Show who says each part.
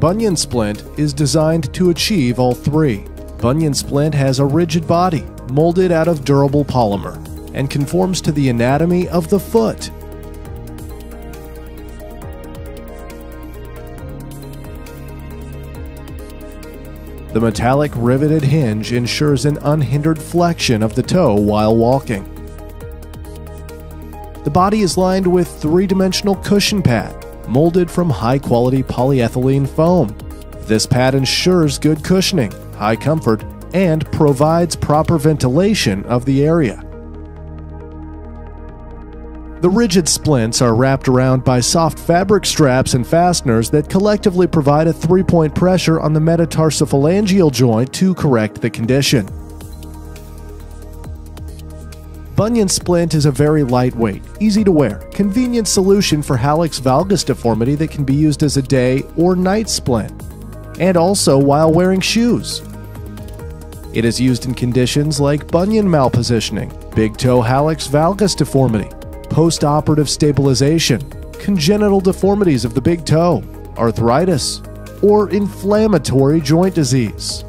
Speaker 1: bunion splint is designed to achieve all three. Bunion splint has a rigid body, molded out of durable polymer, and conforms to the anatomy of the foot. The metallic riveted hinge ensures an unhindered flexion of the toe while walking. The body is lined with three-dimensional cushion pad, molded from high-quality polyethylene foam. This pad ensures good cushioning, high comfort, and provides proper ventilation of the area. The rigid splints are wrapped around by soft fabric straps and fasteners that collectively provide a three point pressure on the metatarsophalangeal joint to correct the condition. Bunion splint is a very lightweight, easy to wear, convenient solution for hallux valgus deformity that can be used as a day or night splint, and also while wearing shoes. It is used in conditions like bunion malpositioning, big toe hallux valgus deformity, post-operative stabilization, congenital deformities of the big toe, arthritis, or inflammatory joint disease.